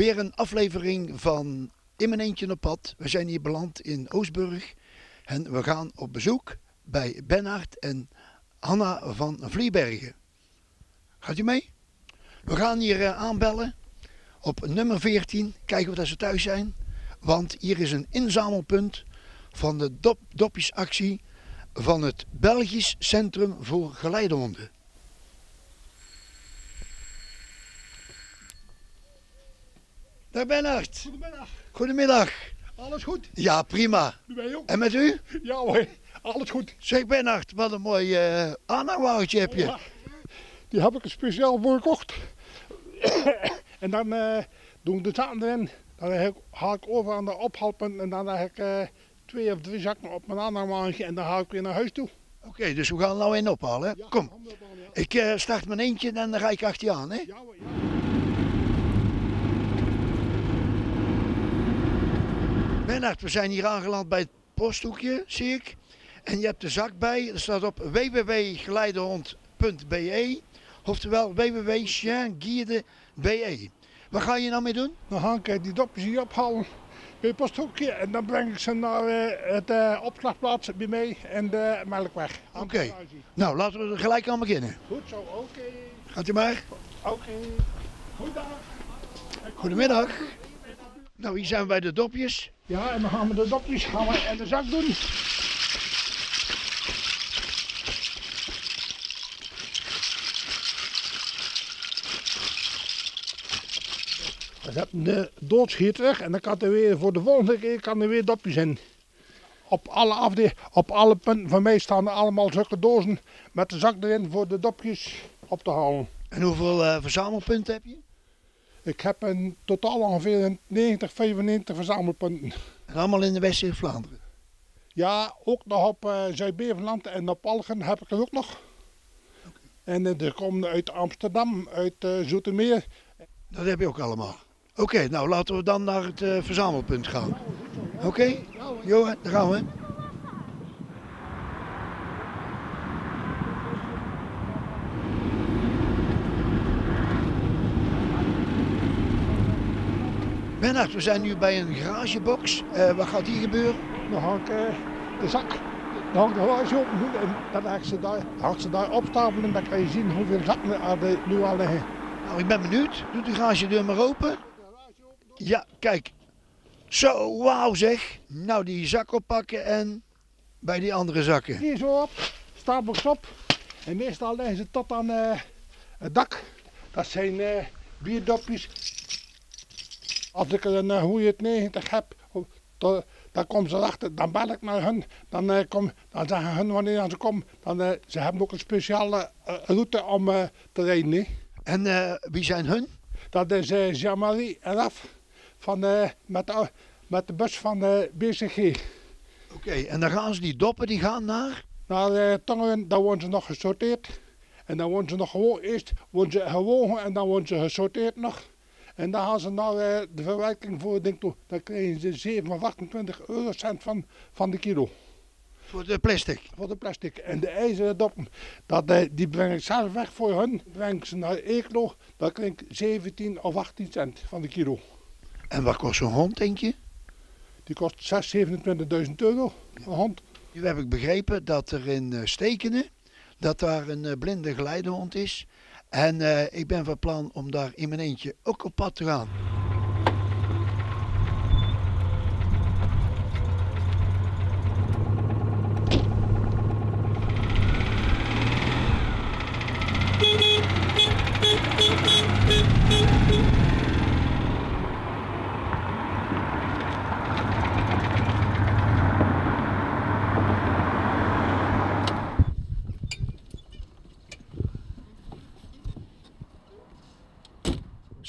Weer een aflevering van In mijn eentje op pad. We zijn hier beland in Oostburg. En we gaan op bezoek bij Bernhard en Hanna van Vliebergen. Gaat u mee? We gaan hier eh, aanbellen op nummer 14. Kijken of dat ze thuis zijn. Want hier is een inzamelpunt van de dop dopjesactie van het Belgisch Centrum voor Geleidehonden. Dag Bernhard. Goedemiddag. Goedemiddag. Alles goed? Ja, prima. En met u? Ja hoor, alles goed. Zeg Bernhard, wat een mooi uh, aanhangwagentje heb je. Ja, die heb ik er speciaal voor gekocht. en dan uh, doe ik de zaken erin. Dan haal ik over aan de ophaalpunt en dan heb ik uh, twee of drie zakken op mijn aanhangwagentje en dan haal ik weer naar huis toe. Oké, okay, dus we gaan er nou in ophalen. Ja, Kom, ik uh, start mijn eentje en dan ga ik achter je aan. Hè? Ja, hoor, ja. Bernhard, we zijn hier aangeland bij het posthoekje, zie ik. En je hebt de zak bij, er staat op www.geleidehond.be. Oftewel www.chainguide.be. Wat ga je nou mee doen? Dan ga ik die dopjes hier ophalen bij het posthoekje en dan breng ik ze naar uh, het uh, opslagplaats bij mij en de melkweg. Oké, okay. nou laten we er gelijk aan beginnen. Goed zo, oké. Okay. Gaat u maar. Oké. Okay. Goedendag. Goedemiddag. Nou, hier zijn we bij de dopjes. Ja, en dan gaan we de dopjes gaan we in de zak doen. Dan zet de doodschieter en dan kan er weer voor de volgende keer kan er weer dopjes in. Op alle, afde op alle punten van mij staan er allemaal zulke dozen met de zak erin voor de dopjes op te halen. En hoeveel uh, verzamelpunten heb je? Ik heb in totaal ongeveer 90, 95 verzamelpunten. En allemaal in de West-Vlaanderen? Ja, ook nog op uh, Zuid-Beverland en op Algen heb ik er ook nog. Okay. En uh, er komen uit Amsterdam, uit uh, Zoetermeer. Dat heb je ook allemaal. Oké, okay, nou laten we dan naar het verzamelpunt gaan. Oké, okay? Johan, daar gaan we. We zijn nu bij een garagebox. Uh, wat gaat hier gebeuren? Dan ga ik uh, de zak, dan ik de garage doen en dan ik ze daar, ze daar opstapelen en dan kan je zien hoeveel zakken er nu al liggen. Nou, ik ben benieuwd. Doe de garagedeur maar open. Ja, kijk. Zo, wauw zeg. Nou, die zak oppakken en bij die andere zakken. Hier zo op, stapels op. En meestal liggen ze tot aan uh, het dak. Dat zijn bierdopjes. Als ik er een goede 90 heb, dan, komen ze achter, dan bel ik naar hun. Dan, uh, kom, dan zeggen hun wanneer ze komen, dan, uh, ze hebben ook een speciale uh, route om te rijden. He. En wie zijn hun? Dat is uh, Jean-Marie en Raf van, met, de, met de bus van de BCG. Oké, okay, en dan gaan ze die doppen, die gaan naar? Naar Tongeren, dan worden ze nog gesorteerd. En dan worden ze nog gewoon, eerst worden ze gewogen en dan worden ze gesorteerd nog. En dan gaan ze naar uh, de verwerking voor, denk toe, dan krijgen ze 7 of 28 eurocent van, van de kilo. Voor de plastic? Voor de plastic. En de ijzeren doppen, dat, uh, die breng ik zelf weg voor hun. Breng ik ze naar Eeklo, dan krijg ik 17 of 18 cent van de kilo. En wat kost zo'n hond, denk je? Die kost 6.000, 27.000 euro, een hond. Nu heb ik begrepen dat er in uh, Stekenen, dat daar een blinde geleidehond is. En uh, ik ben van plan om daar in mijn eentje ook op pad te gaan.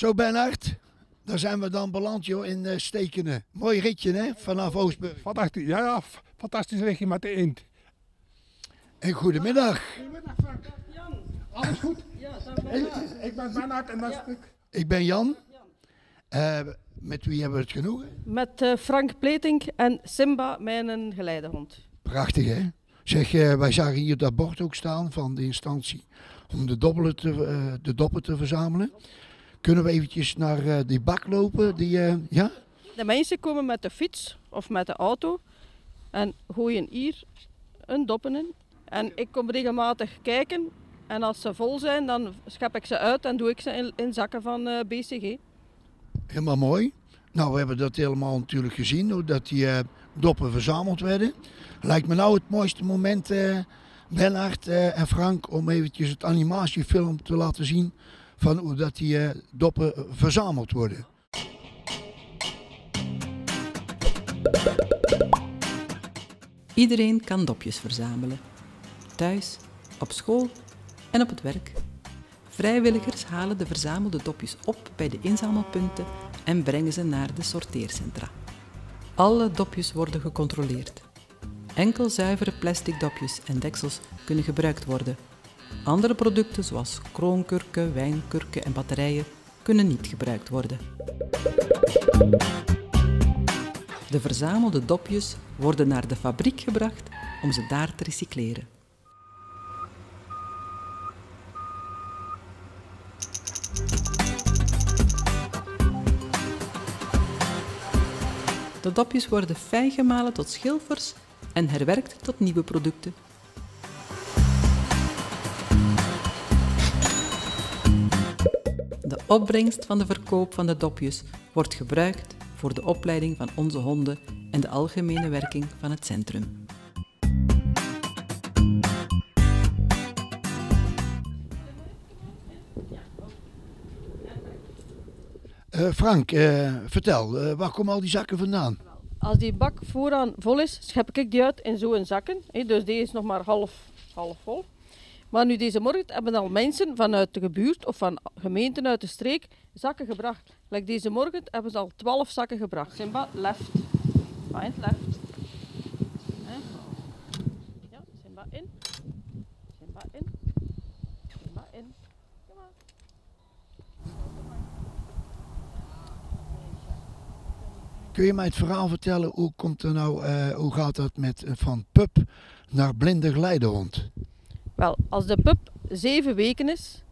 Zo Bernhard, daar zijn we dan beland joh, in uh, Stekenen. Mooi ritje hè, vanaf Oostburg. Fantastisch, ja, ja fantastisch ritje met de eend. En goedemiddag. Goedemiddag Frank. Jan. Alles goed? Ja, ik, ik ben Bernhard en dat Ja. is... Ik ben Jan. Uh, met wie hebben we het genoegen? Met uh, Frank Pletink en Simba, mijn geleidehond. Prachtig hè? Zeg, uh, wij zagen hier dat bord ook staan van de instantie om de, dobbelen te, de doppen te verzamelen. Kunnen we eventjes naar eh, die bak lopen? Die, eh, ja? De mensen komen met de fiets of met de auto en gooien hier een doppen in. En ik kom regelmatig kijken en als ze vol zijn, dan schep ik ze uit en doe ik ze in, in zakken van eh, BCG. Helemaal mooi. Nou, we hebben dat helemaal natuurlijk gezien, hoe dat die doppen verzameld werden. Lijkt me nou het mooiste moment, Bernhard eh, en Frank, om eventjes het animatiefilm te laten zien van hoe dat die eh, doppen verzameld worden. Iedereen kan dopjes verzamelen. Thuis, op school en op het werk. Vrijwilligers halen de verzamelde dopjes op bij de inzamelpunten en brengen ze naar de sorteercentra. Alle dopjes worden gecontroleerd. Enkel zuivere plastic dopjes en deksels kunnen gebruikt worden. Andere producten zoals kroonkurken, wijnkurken en batterijen kunnen niet gebruikt worden. De verzamelde dopjes worden naar de fabriek gebracht om ze daar te recycleren. De dopjes worden fijn gemalen tot schilfers en herwerkt tot nieuwe producten. Opbrengst van de verkoop van de dopjes wordt gebruikt voor de opleiding van onze honden en de algemene werking van het centrum. Eh, Frank, eh, vertel, eh, waar komen al die zakken vandaan? Als die bak vooraan vol is, schep ik die uit in zo'n zakken. hè. Dus deze is nog maar half, half vol. Maar nu deze morgen hebben al mensen vanuit de buurt of van gemeenten uit de streek zakken gebracht. Like deze morgen hebben ze al 12 zakken gebracht. Simba, left. Find left. Ja, Simba in. Simba in. Simba in. Kun je mij het verhaal vertellen, hoe, komt er nou, eh, hoe gaat dat met, eh, van pup naar blinde geleidehond? Wel, als de pup zeven weken is,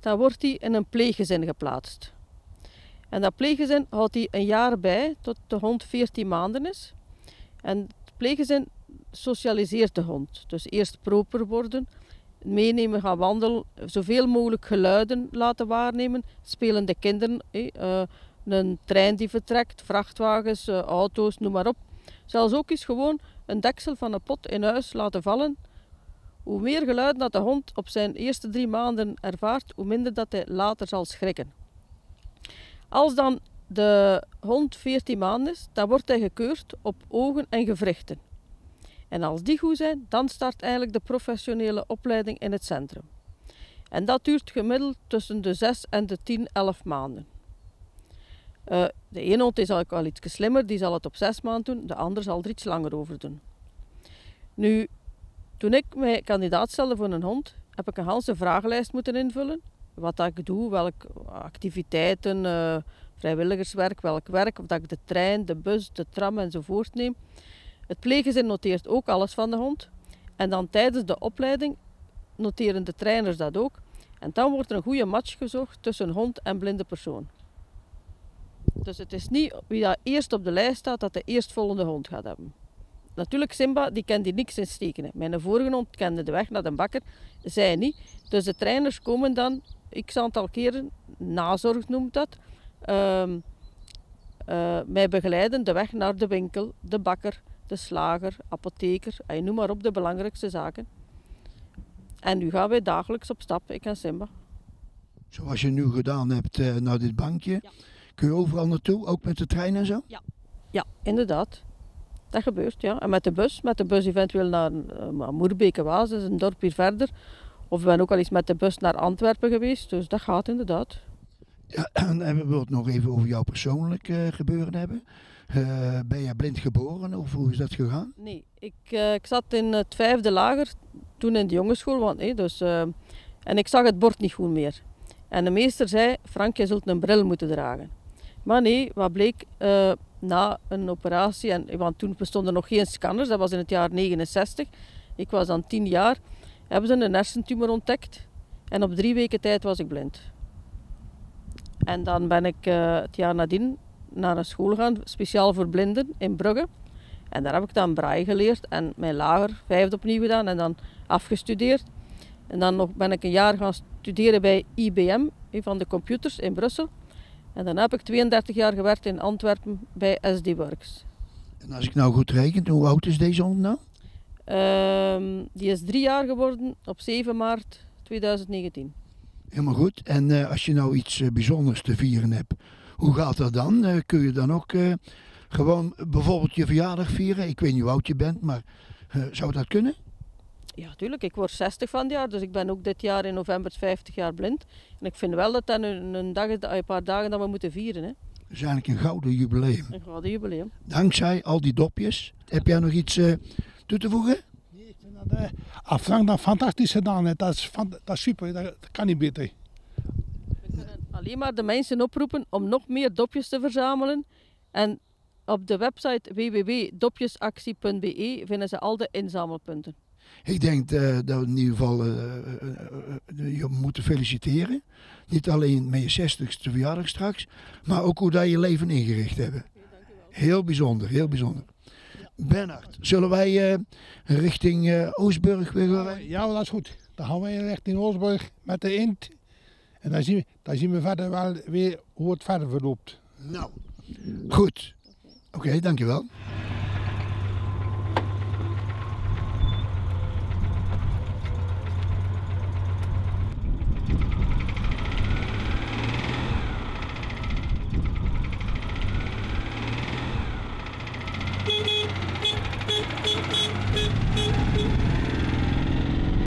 dan wordt hij in een pleeggezin geplaatst. En dat pleeggezin houdt hij een jaar bij tot de hond 14 maanden is. En het pleeggezin socialiseert de hond. Dus eerst proper worden, meenemen gaan wandelen, zoveel mogelijk geluiden laten waarnemen, spelende kinderen, eh, een trein die vertrekt, vrachtwagens, eh, auto's, noem maar op. Zelfs ook eens gewoon een deksel van een pot in huis laten vallen hoe meer geluiden dat de hond op zijn eerste drie maanden ervaart, hoe minder dat hij later zal schrikken. Als dan de hond 14 maanden is, dan wordt hij gekeurd op ogen en gewrichten. En als die goed zijn, dan start eigenlijk de professionele opleiding in het centrum. En dat duurt gemiddeld tussen de 6 en de 10, 11 maanden. Eh, de ene hond is al wel iets slimmer, die zal het op 6 maanden doen, de ander zal er iets langer over doen. Nu, toen ik mij kandidaat stelde voor een hond, heb ik een hele vragenlijst moeten invullen. Wat dat ik doe, welke activiteiten, eh, vrijwilligerswerk, welk werk, of dat ik de trein, de bus, de tram enzovoort neem. Het pleeggezin noteert ook alles van de hond. En dan tijdens de opleiding noteren de trainers dat ook. En dan wordt er een goede match gezocht tussen hond en blinde persoon. Dus het is niet wie dat eerst op de lijst staat dat de eerstvolgende hond gaat hebben. Natuurlijk, Simba die kende niks in steken. Mijn vorige kende de weg naar de bakker, zij niet. Dus de trainers komen dan x aantal keren, nazorg noemt dat, ehm, eh, mij begeleiden de weg naar de winkel, de bakker, de slager, apotheker, en noem maar op de belangrijkste zaken. En nu gaan wij dagelijks op stap, ik en Simba. Zoals je nu gedaan hebt eh, naar dit bankje. Ja. Kun je overal naartoe, ook met de trein en zo? Ja, inderdaad. Dat gebeurt, ja. En met de bus, met de bus eventueel naar uh, Moerbeke-Waas, dat is een dorp hier verder. Of we zijn ook al eens met de bus naar Antwerpen geweest, dus dat gaat inderdaad. Ja, en we willen het nog even over jouw persoonlijk eh, gebeuren hebben. Eh, ben jij blind geboren of hoe is dat gegaan? Nee, ik, ik zat in het vijfde lager, toen in de jongensschool, want, eh, dus, en ik zag het bord niet goed meer. En de meester zei, Frank, je zult een bril moeten dragen. Maar nee, wat bleek, na een operatie, en, want toen bestonden nog geen scanners, dat was in het jaar 69, ik was dan 10 jaar, hebben ze een hersentumor ontdekt. En op drie weken tijd was ik blind. En dan ben ik eh, het jaar nadien naar een school gegaan, speciaal voor blinden in Brugge. En daar heb ik dan braai geleerd en mijn lager vijfde opnieuw gedaan en dan afgestudeerd. En dan nog ben ik een jaar gaan studeren bij IBM, een van de computers in Brussel. En dan heb ik 32 jaar gewerkt in Antwerpen bij SD Works. En als ik nou goed reken, hoe oud is deze hond nou? Ehm, die is drie jaar geworden op 7 maart 2019. Helemaal goed. En eh, als je nou iets eh, bijzonders te vieren hebt, hoe gaat dat dan? Eh, kun je dan ook gewoon bijvoorbeeld je verjaardag vieren? Ik weet niet hoe oud je bent, maar zou dat kunnen? Ja, tuurlijk. Ik word 60 van het jaar, dus ik ben ook dit jaar in november 50 jaar blind. En ik vind wel dat dat een, een, dag is, dat- een paar dagen dat we moeten vieren. Hè. Dat is eigenlijk een gouden jubileum. Een gouden jubileum. Dankzij al die dopjes. Heb jij nog iets eh, toe te voegen? Nee, ik vind dat, eh, ah, Frank dat fantastisch gedaan. hè. Dat is, dat is super, dat, dat kan niet beter. We kunnen alleen maar de mensen oproepen om nog meer dopjes te verzamelen. En op de website www.dopjesactie.be vinden ze al de inzamelpunten. Ik denk eh, dat we in ieder geval eh, je moeten feliciteren. Niet alleen met je 60ste verjaardag straks, maar ook hoe dat je leven ingericht hebben. Heel bijzonder, heel bijzonder. Bernard, zullen wij richting Oostburg weer? Ja, dat is goed. Dan gaan wij richting Oosburg met de Int. En dan zien, we, dan zien we verder wel weer hoe het verder verloopt. Nou, goed. Oké, dankjewel.